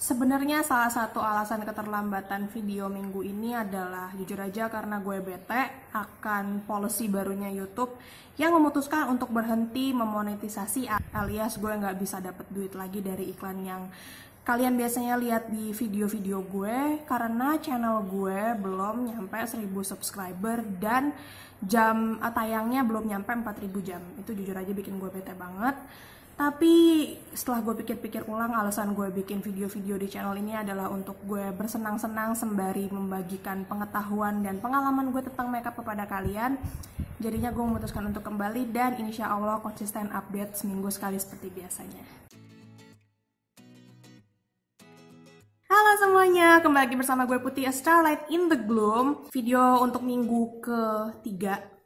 Sebenarnya salah satu alasan keterlambatan video minggu ini adalah jujur aja karena gue bete akan policy barunya YouTube yang memutuskan untuk berhenti memonetisasi alias gue nggak bisa dapet duit lagi dari iklan yang kalian biasanya lihat di video-video gue karena channel gue belum nyampe 1000 subscriber dan jam tayangnya belum nyampe 4000 jam. Itu jujur aja bikin gue bete banget tapi setelah gue pikir-pikir ulang, alasan gue bikin video-video di channel ini adalah untuk gue bersenang-senang sembari membagikan pengetahuan dan pengalaman gue tentang makeup kepada kalian. Jadinya gue memutuskan untuk kembali dan insya Allah konsisten update seminggu sekali seperti biasanya. Halo semuanya, kembali lagi bersama gue Putih A Starlight in the Gloom Video untuk minggu ketiga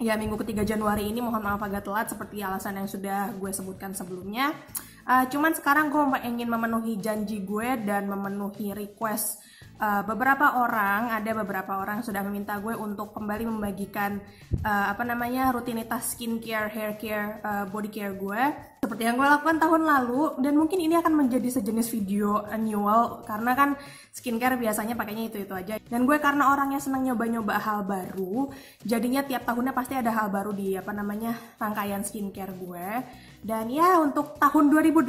ya minggu ketiga Januari ini mohon maaf agak telat seperti alasan yang sudah gue sebutkan sebelumnya. Uh, cuman sekarang gue ingin memenuhi janji gue dan memenuhi request uh, beberapa orang, ada beberapa orang yang sudah meminta gue untuk kembali membagikan uh, apa namanya rutinitas skincare, hair care, uh, body care gue. Seperti yang gue lakukan tahun lalu dan mungkin ini akan menjadi sejenis video annual karena kan skincare biasanya pakainya itu itu aja. Dan gue karena orangnya senang nyoba-nyoba hal baru jadinya tiap tahunnya pasti ada hal baru di apa namanya rangkaian skincare gue dan ya untuk tahun 2018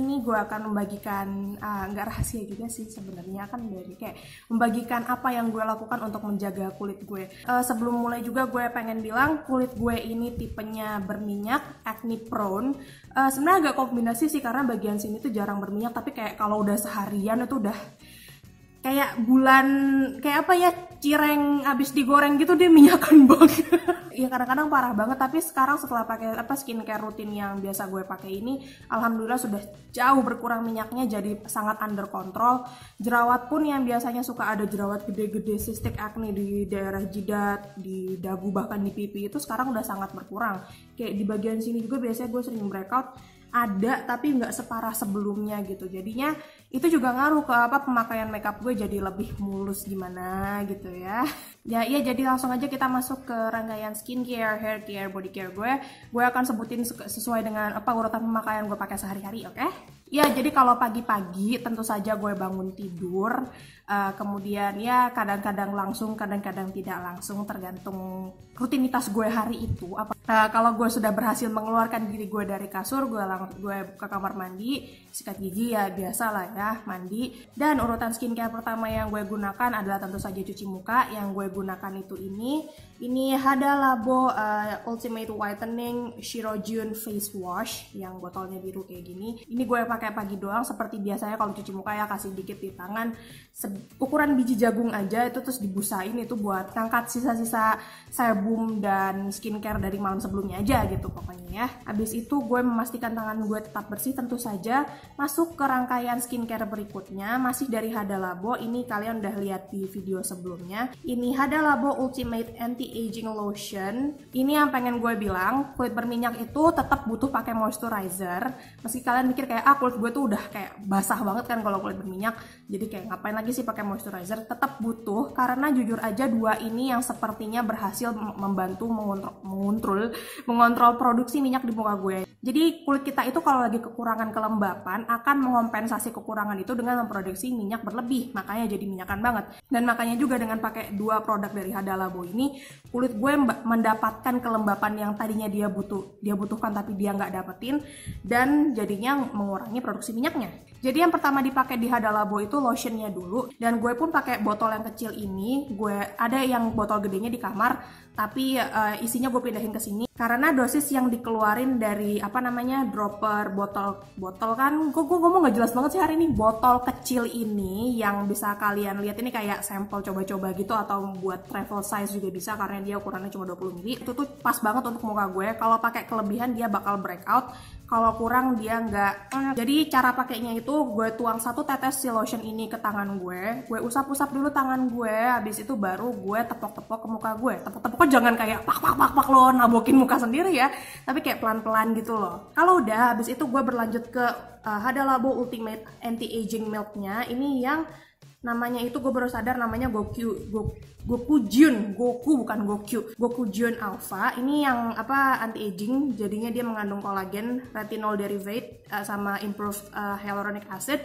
ini gue akan membagikan uh, nggak rahasia juga sih sebenarnya kan dari kayak membagikan apa yang gue lakukan untuk menjaga kulit gue. Uh, sebelum mulai juga gue pengen bilang kulit gue ini tipenya berminyak acne prone. Uh, sebenarnya agak kombinasi sih karena bagian sini tuh jarang berminyak tapi kayak kalau udah seharian itu udah kayak bulan kayak apa ya cireng abis digoreng gitu dia minyakan banget ya kadang-kadang parah banget. Tapi sekarang setelah pakai apa skincare rutin yang biasa gue pakai ini alhamdulillah sudah jauh berkurang minyaknya jadi sangat under control. Jerawat pun yang biasanya suka ada jerawat gede-gede cystic acne di daerah jidat di dagu bahkan di pipi itu sekarang udah sangat berkurang. Kayak di bagian sini juga biasanya gue sering breakout ada tapi nggak separah sebelumnya gitu. Jadinya itu juga ngaruh ke apa pemakaian makeup gue jadi lebih mulus gimana gitu ya ya iya jadi langsung aja kita masuk ke rangkaian skincare hair care body care gue gue akan sebutin sesuai dengan apa urutan pemakaian gue pakai sehari-hari oke okay? Ya, jadi kalau pagi-pagi tentu saja gue bangun tidur, uh, kemudian ya kadang-kadang langsung, kadang-kadang tidak langsung, tergantung rutinitas gue hari itu. Apa uh, kalau gue sudah berhasil mengeluarkan diri gue dari kasur, gue lang gue ke kamar mandi, sikat gigi ya biasa lah ya, mandi. Dan urutan skincare pertama yang gue gunakan adalah tentu saja cuci muka. Yang gue gunakan itu ini, ini Hada Labo uh, Ultimate Whitening Shirojun Face Wash yang botolnya biru kayak gini. Ini gue pakai pagi doang seperti biasanya kalau cuci muka ya kasih dikit di tangan ukuran biji jagung aja itu terus dibusain itu buat ngangkat sisa-sisa sebum dan skincare dari malam sebelumnya aja gitu pokoknya ya. Habis itu gue memastikan tangan gue tetap bersih tentu saja masuk ke rangkaian skincare berikutnya. Masih dari Hada Labo ini kalian udah lihat di video sebelumnya. Ini Hada Labo Ultimate Anti-Aging Lotion. Ini yang pengen gue bilang kulit berminyak itu tetap butuh pakai moisturizer. Meski kalian mikir kayak ah kulit gue tuh udah kayak basah banget kan kalau kulit berminyak. Jadi kayak ngapain lagi sih pakai moisturizer tetap butuh karena jujur aja dua ini yang sepertinya berhasil membantu mengontrol mengontrol, mengontrol produksi minyak di muka gue jadi kulit kita itu kalau lagi kekurangan kelembapan akan mengompensasi kekurangan itu dengan memproduksi minyak berlebih makanya jadi minyakan banget dan makanya juga dengan pakai dua produk dari Hada Labo ini kulit gue mendapatkan kelembapan yang tadinya dia butuh dia butuhkan tapi dia nggak dapetin dan jadinya mengurangi produksi minyaknya. Jadi yang pertama dipakai di Hada Labo itu lotionnya dulu dan gue pun pakai botol yang kecil ini. Gue ada yang botol gedenya di kamar, tapi uh, isinya gue pindahin ke sini. Karena dosis yang dikeluarin dari apa namanya dropper botol botol kan gue gue ngomong nggak jelas banget sih hari ini? Botol kecil ini yang bisa kalian lihat ini kayak sampel coba-coba gitu atau buat travel size juga bisa karena dia ukurannya cuma 20 ml itu tuh pas banget untuk muka gue. Kalau pakai kelebihan dia bakal breakout kalau kurang dia nggak. Jadi cara pakainya itu gue tuang satu tetes si lotion ini ke tangan gue. Gue usap-usap dulu tangan gue. Habis itu baru gue tepok-tepok ke muka gue. Tepok-tepok jangan kayak pak pak pak pak lo nabokin muka sendiri ya. Tapi kayak pelan-pelan gitu loh. Kalau udah habis itu gue berlanjut ke uh, Hada Labo Ultimate Anti Aging Milknya. Ini yang namanya itu gue baru sadar namanya Goku Goku Jun. Goku bukan Goku Goku Jun Alpha. Ini yang apa anti aging jadinya dia mengandung kolagen retinol derivate uh, sama improved uh, hyaluronic acid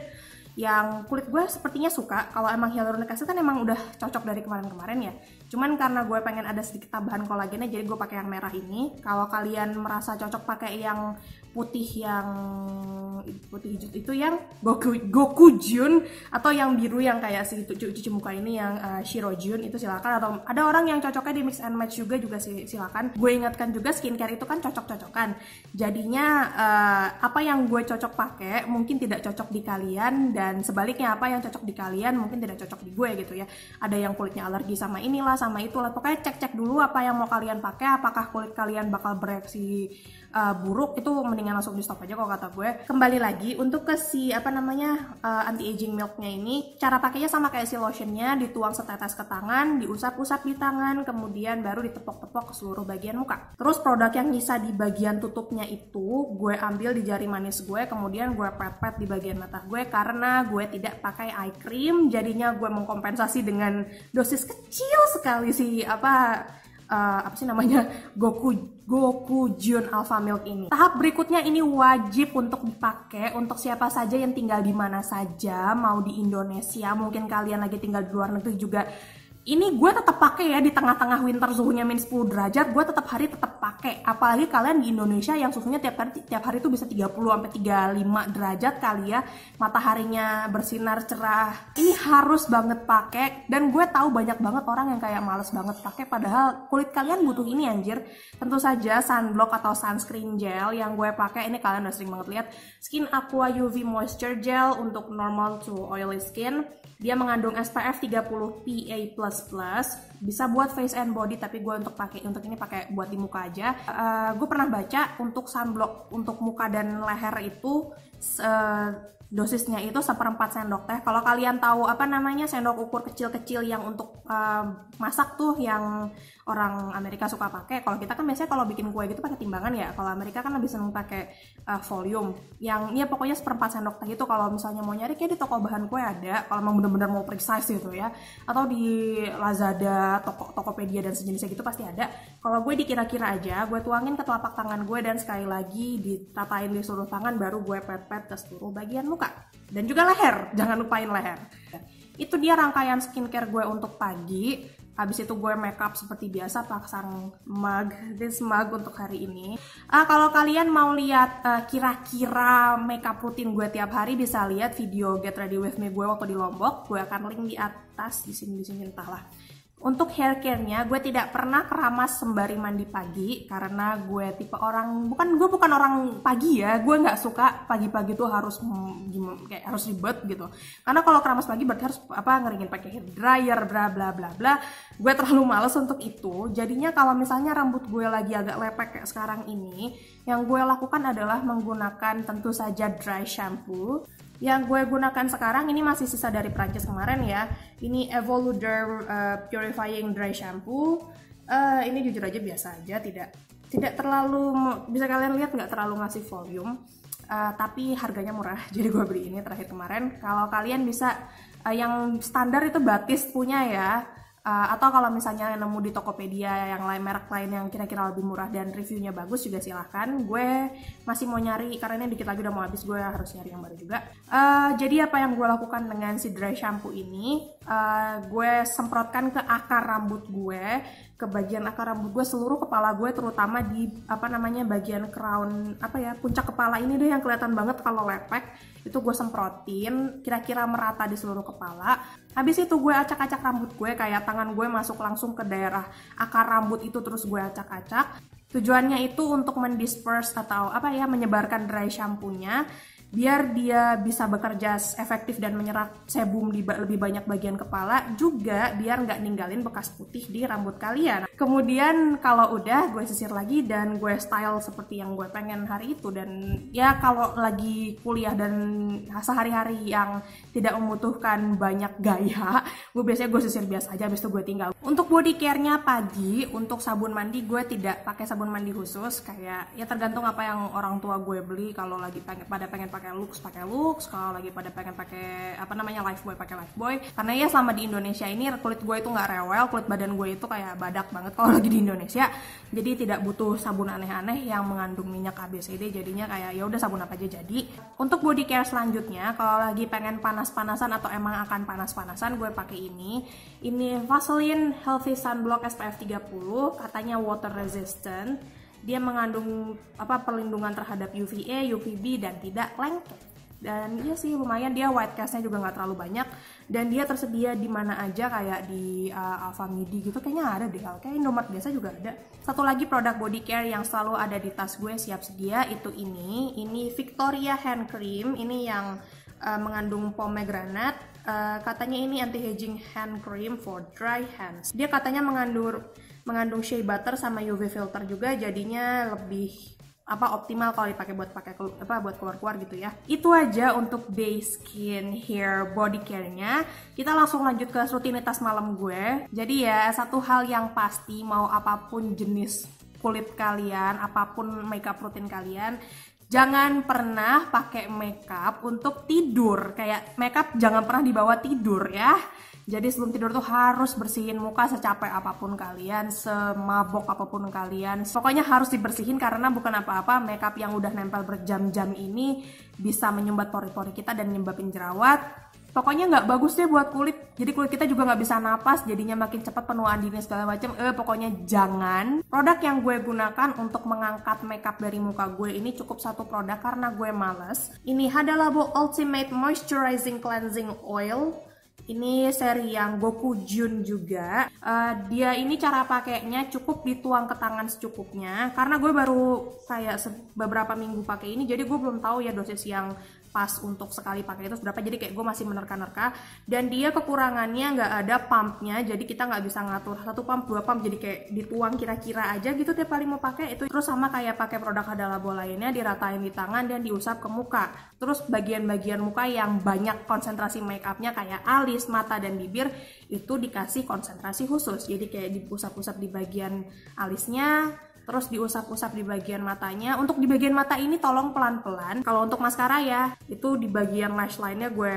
yang kulit gue sepertinya suka. Kalau emang hyaluronic acid kan emang udah cocok dari kemarin-kemarin ya. Cuman karena gue pengen ada sedikit tambahan kolagennya jadi gue pakai yang merah ini. Kalau kalian merasa cocok pakai yang putih yang putih hijau itu yang Goku Goku Jun atau yang biru yang kayak si cuci muka ini yang uh, Shiro Jun itu silakan. Atau ada orang yang cocoknya di mix and match juga juga sih silakan. Gue ingatkan juga skincare itu kan cocok-cocokan. Jadinya uh, apa yang gue cocok pakai mungkin tidak cocok di kalian dan sebaliknya apa yang cocok di kalian mungkin tidak cocok di gue gitu ya. Ada yang kulitnya alergi sama inilah sama itulah. Pokoknya cek-cek dulu apa yang mau kalian pakai apakah kulit kalian bakal bereaksi uh, buruk itu mendingan langsung di stop aja kalau kata gue. Kembali lagi untuk ke si apa namanya uh, eh, anti aging milknya ini cara pakainya sama kayak si lotionnya dituang setetes ke tangan diusap-usap di tangan kemudian baru ditepok-tepok ke seluruh bagian muka. Terus produk yang nyisa di bagian tutupnya itu gue ambil di jari manis gue kemudian gue pet-pet di bagian mata gue karena gue tidak pakai eye cream jadinya gue mengkompensasi dengan dosis kecil sekali sih apa uh, apa sih namanya Goku Goku Jun Alpha Milk ini. Tahap berikutnya ini wajib untuk dipakai untuk siapa saja yang tinggal di mana saja, mau di Indonesia, mungkin kalian lagi tinggal di luar negeri juga ini gue tetap pakai ya di tengah-tengah winter suhunya minus 10 derajat gue tetap hari tetap pakai apalagi kalian di Indonesia yang suhunya tiap hari tiap hari itu bisa 30 sampai 35 derajat kali ya. Mataharinya bersinar cerah. Ini harus banget pakai dan gue tahu banyak banget orang yang kayak males banget pakai padahal kulit kalian butuh ini anjir. Tentu saja sunblock atau sunscreen gel yang gue pakai ini kalian udah sering banget lihat. Skin Aqua UV Moisture Gel untuk normal to oily skin. Dia mengandung SPF 30 PA++, bisa buat face and body tapi gue untuk pakai untuk ini pakai buat di muka aja. Uh, eh, gue pernah baca untuk sunblock untuk muka dan leher itu uh, dosisnya itu seperempat sendok teh. Kalau kalian tahu apa namanya sendok ukur kecil-kecil yang untuk uh, masak tuh yang orang Amerika suka pakai. Kalau kita kan biasanya kalau bikin kue gitu pakai timbangan ya. Kalau Amerika kan lebih seneng pakai uh, volume. Yang ya pokoknya seperempat sendok teh itu kalau misalnya mau nyari kayak di toko bahan kue ada. Kalau mau bener-bener mau precise gitu ya. Atau di Lazada, toko Tokopedia dan sejenisnya gitu pasti ada. Kalau gue dikira-kira aja, gue tuangin ke telapak tangan gue dan sekali lagi ditatain di seluruh tangan baru gue pet-pet ke seluruh bagian muka dan juga leher jangan lupain leher. Itu dia rangkaian skincare gue untuk pagi. Habis itu gue makeup seperti biasa pasang mug this mug untuk hari ini. Uh, kalau kalian mau lihat uh, kira-kira makeup rutin gue tiap hari bisa lihat video get ready with me gue waktu di lombok. Gue akan link di atas di sini di sini entahlah untuk hair care-nya, gue tidak pernah keramas sembari mandi pagi karena gue tipe orang bukan gue bukan orang pagi ya, gue nggak suka pagi-pagi tuh harus gimana kayak harus ribet gitu. Karena kalau keramas pagi berarti harus apa ngeringin pakai hair dryer, bla bla bla bla. Gue terlalu males untuk itu. Jadinya kalau misalnya rambut gue lagi agak lepek kayak sekarang ini, yang gue lakukan adalah menggunakan tentu saja dry shampoo yang gue gunakan sekarang ini masih sisa dari Prancis kemarin ya. Ini Evoluder uh, Purifying Dry Shampoo. Uh, ini jujur aja biasa aja, tidak tidak terlalu bisa kalian lihat nggak terlalu ngasih volume. Uh, tapi harganya murah, jadi gue beli ini terakhir kemarin. Kalau kalian bisa uh, yang standar itu Batis punya ya Uh, atau kalau misalnya nemu di Tokopedia yang lain merek lain yang kira-kira lebih murah dan reviewnya bagus juga silahkan. Gue masih mau nyari karena ini dikit lagi udah mau habis gue harus nyari yang baru juga. Uh, jadi apa yang gue lakukan dengan si dry shampoo ini? Uh, gue semprotkan ke akar rambut gue ke bagian akar rambut gue seluruh kepala gue terutama di apa namanya bagian crown apa ya puncak kepala ini deh yang kelihatan banget kalau lepek. Itu gue semprotin kira-kira merata di seluruh kepala habis itu gue acak-acak rambut gue kayak tangan gue masuk langsung ke daerah akar rambut itu terus gue acak-acak. Tujuannya itu untuk mendisperse atau apa ya menyebarkan dry shampoo-nya biar dia bisa bekerja efektif dan menyerap sebum di lebih banyak bagian kepala juga biar nggak ninggalin bekas putih di rambut kalian. Kemudian kalau udah gue sisir lagi dan gue style seperti yang gue pengen hari itu. Dan ya kalau lagi kuliah dan sehari-hari yang tidak membutuhkan banyak gaya gue biasanya gue sisir biasa aja habis itu gue tinggal. Untuk body care-nya pagi, untuk sabun mandi gue tidak pakai sabun mandi khusus. Kayak ya tergantung apa yang orang tua gue beli. Kalau lagi pengen pada pengen pakai Lux pakai Lux, kalau lagi pada pengen pakai apa namanya Lifebuoy pakai Lifebuoy. Karena ya selama di Indonesia ini kulit gue itu nggak rewel, kulit badan gue itu kayak badak banget kalau lagi di Indonesia. Jadi tidak butuh sabun aneh-aneh yang mengandung minyak ABCD jadinya kayak ya udah sabun apa aja jadi. Untuk body care selanjutnya kalau lagi pengen panas-panasan atau emang akan panas-panasan gue pakai ini. Ini Vaseline Healthy Sunblock SPF 30 katanya water resistant dia mengandung apa perlindungan terhadap UVA, UVB dan tidak lengket. Dan iya sih lumayan. Dia white castnya juga nggak terlalu banyak. Dan dia tersedia di mana aja kayak di uh, Alfamidi gitu. Kayaknya ada deh. Kayak Indomaret biasa juga ada. Satu lagi produk body care yang selalu ada di tas gue siap sedia itu ini. Ini Victoria hand cream. Ini yang uh, mengandung pomegranate. Uh, katanya ini anti aging hand cream for dry hands. Dia katanya mengandung mengandung shea butter sama UV filter juga jadinya lebih apa optimal kalau dipakai buat pakai apa buat keluar-keluar gitu ya. Itu aja untuk day skin, hair, body care-nya. Kita langsung lanjut ke rutinitas malam gue. Jadi ya satu hal yang pasti mau apa pun jenis kulit kalian, apa pun makeup rutin kalian, jangan pernah pakai makeup untuk tidur kayak makeup jangan pernah dibawa tidur ya jadi sebelum tidur tuh harus bersihin muka secapek apa pun kalian semabok apa pun kalian. Pokoknya harus dibersihin karena bukan apa-apa makeup yang udah nempel berjam-jam ini bisa menyumbat pori-pori kita dan nyebabin jerawat. Pokoknya nggak bagus deh buat kulit. Jadi kulit kita juga nggak bisa napas jadinya makin cepat penuaan dini segala macam eh pokoknya jangan. Produk yang gue gunakan untuk mengangkat makeup dari muka gue ini cukup satu produk karena gue males. Ini Hada Labo Ultimate Moisturizing Cleansing Oil ini seri yang Goku Jun juga. Uh, dia ini cara pakainya cukup dituang ke tangan secukupnya. Karena gue baru kayak beberapa minggu pakai ini, jadi gue belum tahu ya dosis yang pas untuk sekali pakai itu berapa jadi kayak gue masih menerka-nerka. Dan dia kekurangannya nggak ada pumpnya jadi kita nggak bisa ngatur satu pump dua pump jadi kayak dituang kira-kira aja gitu tiap kali mau pakai. Itu terus sama kayak pakai produk Hadalabo lainnya diratain di tangan dan diusap ke muka. Terus bagian-bagian muka yang banyak konsentrasi make upnya kayak alis mata dan bibir itu dikasih konsentrasi khusus. Jadi kayak diusap-usap di bagian alisnya terus diusap-usap di bagian matanya. Untuk di bagian mata ini tolong pelan-pelan. Kalau untuk maskara ya, itu di bagian lash line-nya gue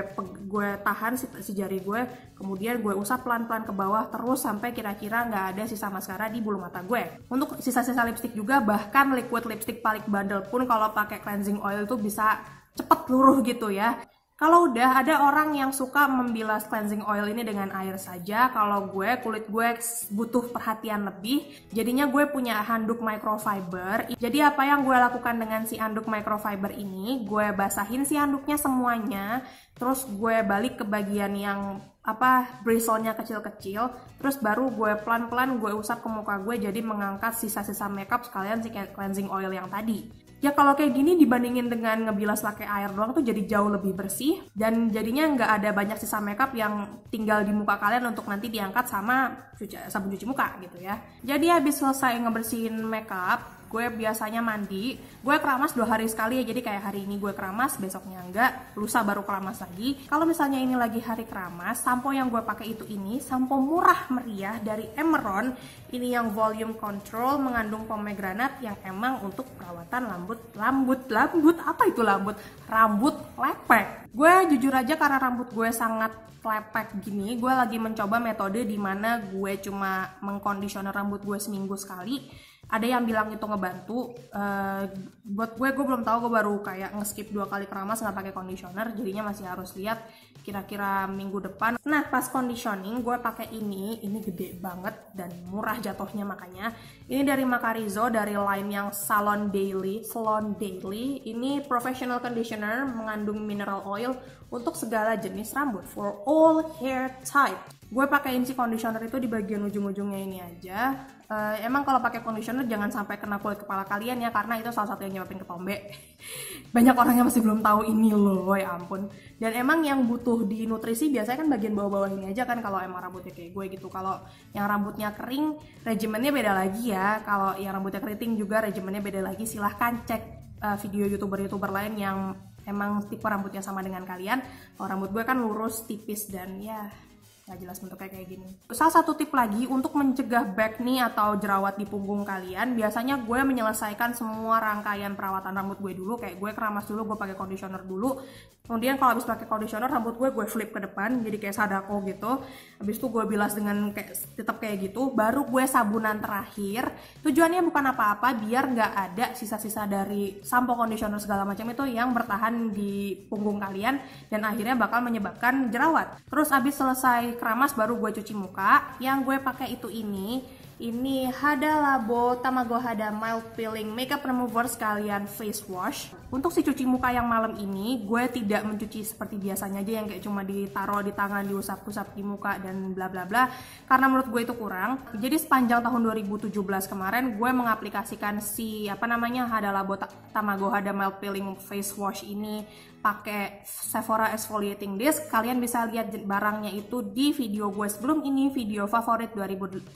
gue tahan si, si jari gue, kemudian gue usap pelan-pelan ke bawah terus sampai kira-kira nggak ada sisa maskara di bulu mata gue. Untuk sisa-sisa lipstick juga bahkan liquid lipstick paling bandel pun kalau pakai cleansing oil itu bisa cepet luruh gitu ya. Kalau udah ada orang yang suka membilas cleansing oil ini dengan air saja, kalau gue kulit gue butuh perhatian lebih, jadinya gue punya handuk microfiber. Jadi apa yang gue lakukan dengan si handuk microfiber ini, gue basahin si handuknya semuanya, terus gue balik ke bagian yang apa bristlenya kecil-kecil, terus baru gue pelan-pelan gue usap ke muka gue jadi mengangkat sisa-sisa makeup sekalian si cleansing oil yang tadi ya kalau kayak gini dibandingin dengan ngebilas pakai air doang tuh jadi jauh lebih bersih dan jadinya nggak ada banyak sisa makeup yang tinggal di muka kalian untuk nanti diangkat sama cuci, sabun cuci muka gitu ya. Jadi habis selesai ngebersihin makeup gue biasanya mandi. Gue keramas dua hari sekali ya. Jadi kayak hari ini gue keramas besoknya enggak. Lusa baru keramas lagi. Kalau misalnya ini lagi hari keramas sampo yang gue pakai itu ini sampo murah meriah dari Emeron. Ini yang volume control mengandung pomegranate yang emang untuk perawatan rambut rambut rambut apa itu rambut rambut lepek. Gue jujur aja karena rambut gue sangat lepek gini gue lagi mencoba metode di mana gue cuma mengkondisioner rambut gue seminggu sekali ada yang bilang itu ngebantu uh, buat gue gue belum tahu gue baru kayak ngeskip dua kali keramas nggak pakai conditioner jadinya masih harus lihat kira-kira minggu depan. Nah pas conditioning gue pakai ini ini gede banget dan murah jatuhnya makanya. Ini dari Macarizo dari line yang Salon Daily. Salon Daily ini professional conditioner mengandung mineral oil untuk segala jenis rambut for all hair type. Gue pakaiin si conditioner itu di bagian ujung-ujungnya ini aja uh, emang kalau pakai conditioner jangan sampai kena kulit kepala kalian ya karena itu salah satu yang nyebabin ketombe banyak orang yang masih belum tahu ini loh ya ampun. Dan emang yang butuh di nutrisi biasanya kan bagian bawah-bawah ini aja kan kalau emang rambutnya kayak gue gitu. Kalau yang rambutnya kering regimennya beda lagi ya. Kalau yang rambutnya keriting juga regimennya beda lagi. Silahkan cek uh, video youtuber-youtuber lain yang emang tipe rambutnya sama dengan kalian. Kalau rambut gue kan lurus tipis dan ya nggak jelas bentuknya kayak gini. Salah satu tip lagi untuk mencegah nih atau jerawat di punggung kalian, biasanya gue menyelesaikan semua rangkaian perawatan rambut gue dulu, kayak gue keramas dulu, gue pakai conditioner dulu. Kemudian kalau habis pakai conditioner, rambut gue gue flip ke depan, jadi kayak sadako gitu. Habis itu gue bilas dengan kayak tetap kayak gitu, baru gue sabunan terakhir. Tujuannya bukan apa-apa, biar nggak ada sisa-sisa dari sampo conditioner segala macam itu yang bertahan di punggung kalian dan akhirnya bakal menyebabkan jerawat. Terus habis selesai keramas baru gue cuci muka yang gue pakai itu ini ini Hada Labo Tamago Hada Mild Peeling Makeup Remover sekalian face wash. Untuk si cuci muka yang malam ini, gue tidak mencuci seperti biasanya aja yang kayak cuma ditaruh di tangan, diusap-usap di muka dan bla bla bla. Karena menurut gue itu kurang. Jadi sepanjang tahun 2017 kemarin, gue mengaplikasikan si apa namanya Hada Labo Tamago Hada Mild Peeling face wash ini pakai Sephora exfoliating disc kalian bisa lihat barangnya itu di video gue sebelum ini video favorit 2017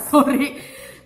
sorry.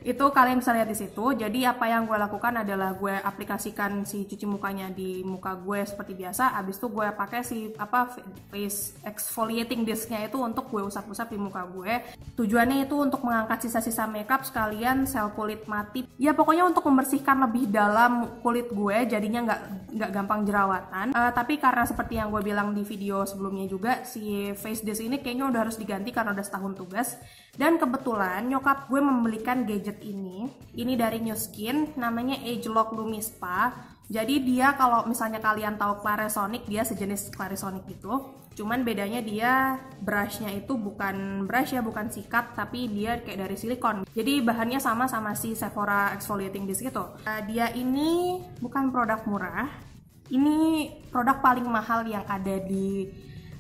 Itu kalian bisa lihat di situ. Jadi apa yang gue lakukan adalah gue aplikasikan si cuci mukanya di muka gue seperti biasa. Abis itu gue pakai si apa face exfoliating disknya itu untuk gue usap-usap di muka gue. Tujuannya itu untuk mengangkat sisa-sisa makeup. Sekalian sel kulit mati. Ya pokoknya untuk membersihkan lebih dalam kulit gue jadinya nggak nggak gampang jerawatan. Uh, tapi karena seperti yang gue bilang di video sebelumnya juga si face disk ini kayaknya udah harus diganti karena udah setahun tugas dan kebetulan nyokap gue membelikan gadget ini. Ini dari New Skin, namanya Agelock Lumispa. Jadi dia kalau misalnya kalian tahu Clarisonic, dia sejenis Clarisonic gitu. Cuman bedanya dia brushnya itu bukan brush ya, bukan sikat, tapi dia kayak dari silikon. Jadi bahannya sama sama si Sephora Exfoliating Disc itu. Uh, dia ini bukan produk murah. Ini produk paling mahal yang ada di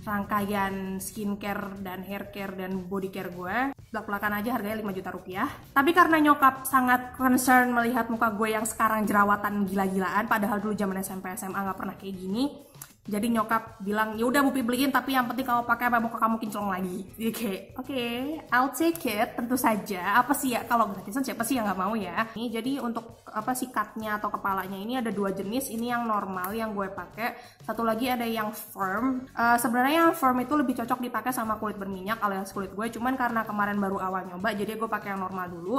rangkaian skincare dan hair care dan body care gue. Belak-belakan aja harganya 5 juta rupiah. Tapi karena nyokap sangat concern melihat muka gue yang sekarang jerawatan gila-gilaan padahal dulu zaman SMP SMA nggak pernah kayak gini jadi nyokap bilang ya udah Mupi beliin tapi yang penting kalau pakai apa? Muka kamu kinclong lagi. Kayak oke okay, I'll take it tentu saja. Apa sih ya? Kalau gratisan siapa sih yang nggak mau ya? Ini jadi untuk apa sikatnya atau kepalanya ini ada dua jenis. Ini yang normal yang gue pakai. Satu lagi ada yang firm. Uh, sebenarnya yang firm itu lebih cocok dipakai sama kulit berminyak alias kulit gue. Cuman karena kemarin baru awal nyoba jadi gue pakai yang normal dulu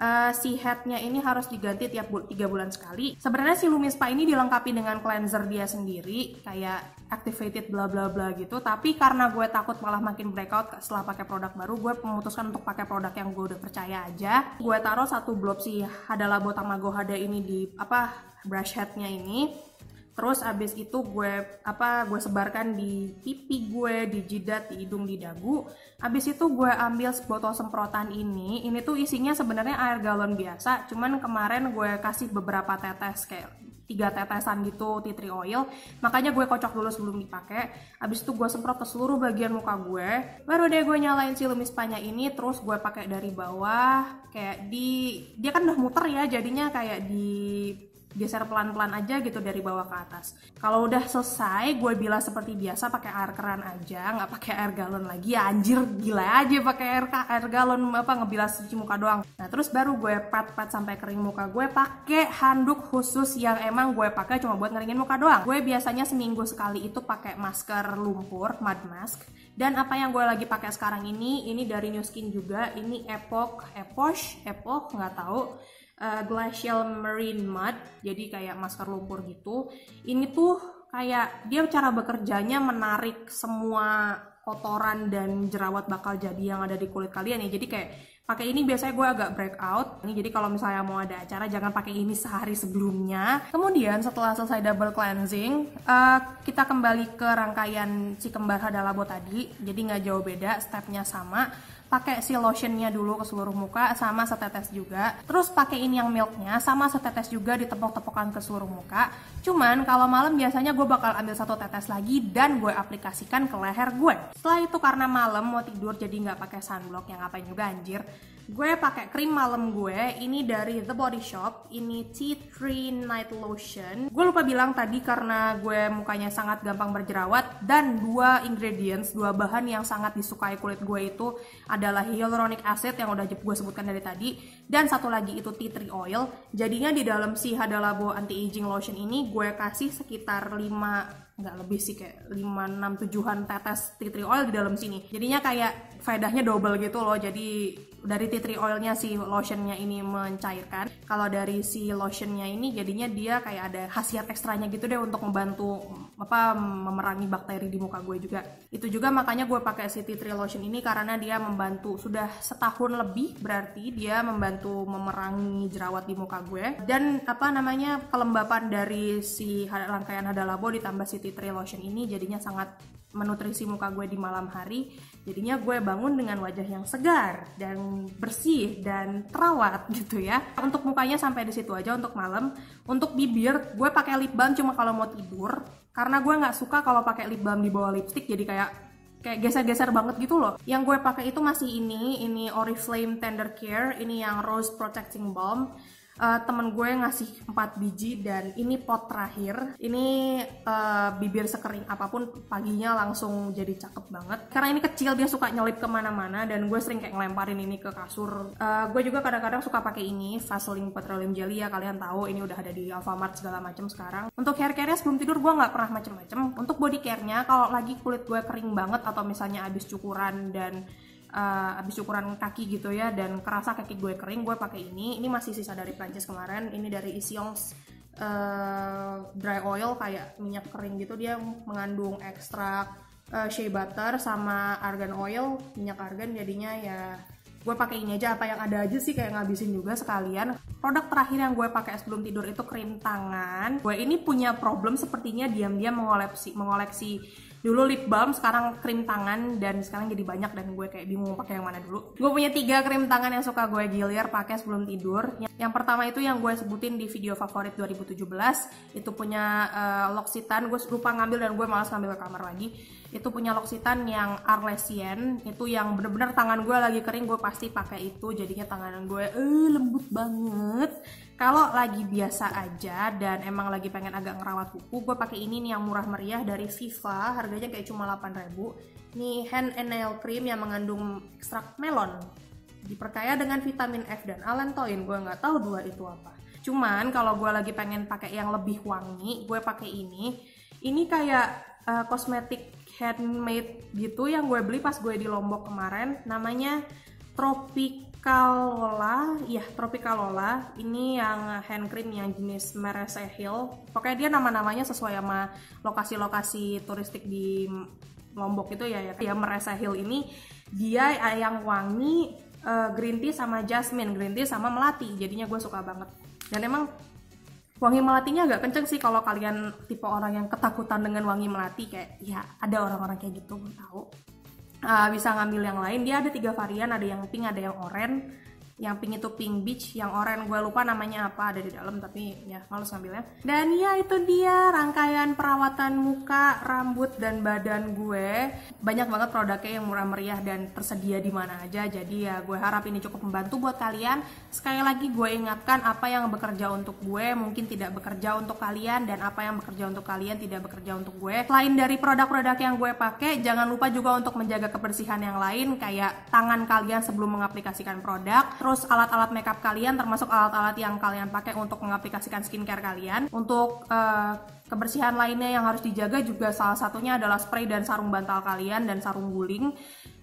uh, si headnya ini harus diganti tiap bul 3 bulan sekali. Sebenarnya si Lumis Spa ini dilengkapi dengan cleanser dia sendiri, kayak activated bla bla bla gitu. Tapi karena gue takut malah makin breakout setelah pakai produk baru, gue memutuskan untuk pakai produk yang gue udah percaya aja. Gue taruh satu blob si Hada Labo Tamago Hada ini di apa brush headnya ini terus abis itu gue apa gue sebarkan di pipi gue di jidat di hidung di dagu. Abis itu gue ambil botol semprotan ini. Ini tuh isinya sebenarnya air galon biasa. Cuman kemarin gue kasih beberapa tetes kayak tiga tetesan gitu tea tree oil. Makanya gue kocok dulu sebelum dipakai. Abis itu gue semprot ke seluruh bagian muka gue. Baru deh gue nyalain si lumispanya ini terus gue pakai dari bawah kayak di dia kan udah muter ya jadinya kayak di geser pelan-pelan aja gitu dari bawah ke atas. Kalau udah selesai, gue bilas seperti biasa pakai air keran aja, nggak pakai air galon lagi. Ya, anjir, gila aja pakai air air galon apa ngebilas cuci muka doang. Nah terus baru gue pat-pat sampai kering muka gue pakai handuk khusus yang emang gue pakai cuma buat ngeringin muka doang. Gue biasanya seminggu sekali itu pakai masker lumpur, mud mask. Dan apa yang gue lagi pakai sekarang ini, ini dari New Skin juga, ini Epoch, Epoch, Epoch nggak tahu uh, glacial marine mud jadi kayak masker lumpur gitu ini tuh kayak dia cara bekerjanya menarik semua kotoran dan jerawat bakal jadi yang ada di kulit kalian ya. Jadi kayak pakai ini biasanya gue agak breakout ini jadi kalau misalnya mau ada acara jangan pakai ini sehari sebelumnya. Kemudian setelah selesai double cleansing uh, kita kembali ke rangkaian si kembar hadalabo tadi. Jadi nggak jauh beda stepnya sama pakai si lotionnya dulu ke seluruh muka sama setetes juga. Terus pakai ini yang milknya sama setetes juga ditepok-tepokan ke seluruh muka. Cuman kalau malam biasanya gue bakal ambil satu tetes lagi dan gue aplikasikan ke leher gue setelah itu karena malam mau tidur jadi nggak pakai sunblock yang ngapain juga anjir. Gue pakai krim malam gue ini dari The Body Shop. Ini Tea Tree Night Lotion. Gue lupa bilang tadi karena gue mukanya sangat gampang berjerawat dan dua ingredients dua bahan yang sangat disukai kulit gue itu adalah hyaluronic acid yang udah gue sebutkan dari tadi dan satu lagi itu tea tree oil. Jadinya di dalam si Hada Labo anti aging lotion ini gue kasih sekitar 5 nggak lebih sih kayak 5 6 7-an tetes tea tree oil di dalam sini. Jadinya kayak faedahnya double gitu loh. Jadi dari tea tree oilnya si lotionnya ini mencairkan. Kalau dari si lotionnya ini jadinya dia kayak ada khasiat ekstranya gitu deh untuk membantu apa memerangi bakteri di muka gue juga. Itu juga makanya gue pakai si tea tree lotion ini karena dia membantu sudah setahun lebih berarti dia membantu memerangi jerawat di muka gue. Dan apa namanya kelembapan dari si rangkaian Hada Labo ditambah si tea tree lotion ini jadinya sangat menutrisi muka gue di malam hari. Jadinya gue bangun dengan wajah yang segar dan bersih dan terawat gitu ya. Untuk mukanya sampai di situ aja untuk malam. Untuk bibir gue pakai lip balm cuma kalau mau tidur. Karena gue nggak suka kalau pakai lip balm di bawah lipstick jadi kayak kayak geser-geser banget gitu loh. Yang gue pakai itu masih ini, ini Oriflame Tender Care, ini yang Rose Protecting Balm uh, temen gue ngasih 4 biji dan ini pot terakhir. Ini uh, bibir sekering apa pun paginya langsung jadi cakep banget. Karena ini kecil dia suka nyelip ke mana-mana dan gue sering kayak ngelemparin ini ke kasur. Uh, gue juga kadang-kadang suka pakai ini Vaseline Petroleum Jelly ya kalian tahu. Ini udah ada di Alfamart segala macam sekarang. Untuk hair care-nya sebelum tidur gue nggak pernah macem-macem. Untuk body care-nya kalau lagi kulit gue kering banget atau misalnya abis cukuran dan uh, habis ukuran kaki gitu ya dan kerasa kaki gue kering gue pakai ini. Ini masih sisa dari Prancis kemarin. Ini dari Isiongs uh, dry oil kayak minyak kering gitu. Dia mengandung ekstrak uh, shea butter sama argan oil minyak argan jadinya ya. Gue pakai ini aja apa yang ada aja sih kayak ngabisin juga sekalian. Produk terakhir yang gue pakai sebelum tidur itu krim tangan. Gue ini punya problem sepertinya diam-diam mengoleksi mengoleksi dulu lip balm sekarang krim tangan dan sekarang jadi banyak dan gue kayak bingung pakai yang mana dulu. Gue punya tiga krim tangan yang suka gue gilir pakai sebelum tidur. Yang pertama itu yang gue sebutin di video favorit 2017 itu punya uh, L'Occitane gue lupa ngambil dan gue malas ngambil ke kamar lagi. Itu punya L'Occitane yang Arlesian. Itu yang bener-bener tangan gue lagi kering gue pasti pakai itu. Jadinya tangan gue eh lembut banget kalau lagi biasa aja dan emang lagi pengen agak ngerawat kuku, gue pakai ini nih yang murah meriah dari Viva, harganya kayak cuma 8000. Nih hand and nail cream yang mengandung ekstrak melon. Diperkaya dengan vitamin F dan allantoin, gue nggak tahu dua itu apa. Cuman kalau gue lagi pengen pakai yang lebih wangi, gue pakai ini. Ini kayak uh, kosmetik handmade gitu yang gue beli pas gue di Lombok kemarin. Namanya Tropic Tropicalola, ya Tropicalola. Ini yang hand cream yang jenis Merese Hill. Pokoknya dia nama-namanya sesuai sama lokasi-lokasi turistik di Lombok itu ya ya. Ya Merese Hill ini dia yang wangi uh, green tea sama jasmine, green tea sama melati. Jadinya gue suka banget. Dan emang wangi melatinya agak kenceng sih kalau kalian tipe orang yang ketakutan dengan wangi melati kayak ya ada orang-orang kayak gitu gue tahu uh, bisa ngambil yang lain. Dia ada tiga varian. Ada yang pink ada yang oranye yang pink itu pink beach yang oranye gue lupa namanya apa ada di dalam tapi ya males ngambilnya dan ya itu dia rangkaian perawatan muka rambut dan badan gue. Banyak banget produknya yang murah meriah dan tersedia di mana aja jadi ya gue harap ini cukup membantu buat kalian. Sekali lagi gue ingatkan apa yang bekerja untuk gue mungkin tidak bekerja untuk kalian dan apa yang bekerja untuk kalian tidak bekerja untuk gue. Selain dari produk-produk yang gue pakai jangan lupa juga untuk menjaga kebersihan yang lain kayak tangan kalian sebelum mengaplikasikan produk terus alat-alat makeup kalian termasuk alat-alat yang kalian pakai untuk mengaplikasikan skincare kalian. Untuk uh, kebersihan lainnya yang harus dijaga juga salah satunya adalah spray dan sarung bantal kalian dan sarung guling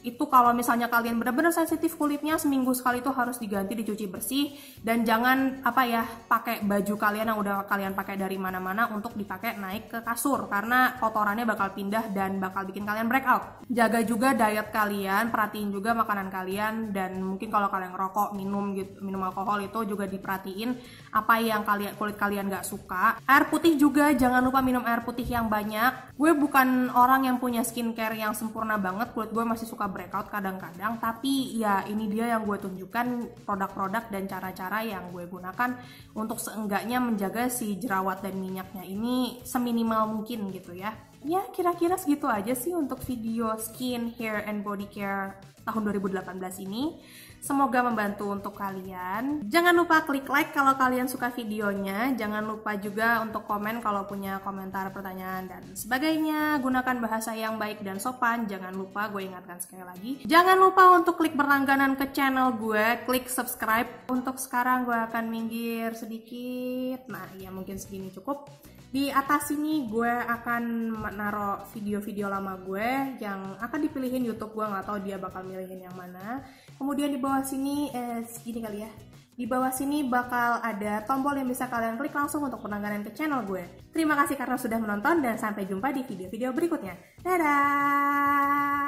itu kalau misalnya kalian benar-benar sensitif kulitnya seminggu sekali itu harus diganti dicuci bersih. Dan jangan apa ya pakai baju kalian yang udah kalian pakai dari mana-mana untuk dipakai naik ke kasur. Karena kotorannya bakal pindah dan bakal bikin kalian breakout. Jaga juga diet kalian perhatiin juga makanan kalian. Dan mungkin kalau kalian ngerokok minum gitu minum alkohol itu juga diperhatiin apa yang kalian kulit kalian nggak suka. Air putih juga jangan lupa minum air putih yang banyak. Gue bukan orang yang punya skincare yang sempurna banget. Kulit gue masih suka breakout kadang-kadang tapi ya ini dia yang gue tunjukkan produk-produk dan cara-cara yang gue gunakan untuk seenggaknya menjaga si jerawat dan minyaknya ini seminimal mungkin gitu ya. Ya kira-kira segitu aja sih untuk video skin, hair, and body care tahun 2018 ini. Semoga membantu untuk kalian. Jangan lupa klik like kalau kalian suka videonya. Jangan lupa juga untuk komen kalau punya komentar, pertanyaan, dan sebagainya. Gunakan bahasa yang baik dan sopan. Jangan lupa, gue ingatkan sekali lagi. Jangan lupa untuk klik berlangganan ke channel gue. Klik subscribe. Untuk sekarang gue akan minggir sedikit. Nah, ya mungkin segini cukup. Di atas sini gue akan naruh video-video lama gue yang akan dipilihin YouTube gue nggak tahu dia bakal milihin yang mana. Kemudian di bawah sini eh segini kali ya. Di bawah sini bakal ada tombol yang bisa kalian klik langsung untuk penanggalan ke channel gue. Terima kasih karena sudah menonton dan sampai jumpa di video-video berikutnya. Dadah!